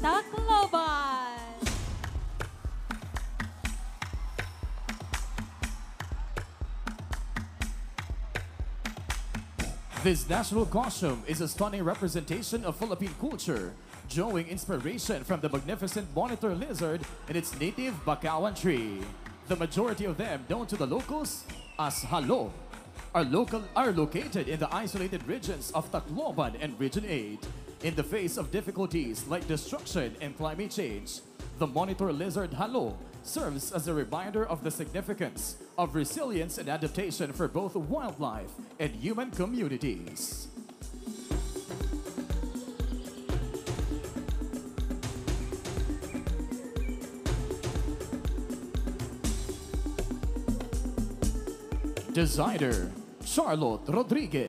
Tacloban. This national costume is a stunning representation of Philippine culture, drawing inspiration from the magnificent monitor lizard and its native Bacawan tree. The majority of them, known to the locals as halo, are, local, are located in the isolated regions of Tacloban and Region 8. In the face of difficulties like destruction and climate change, the monitor lizard halo serves as a reminder of the significance of resilience and adaptation for both wildlife and human communities. Designer Charlotte Rodriguez.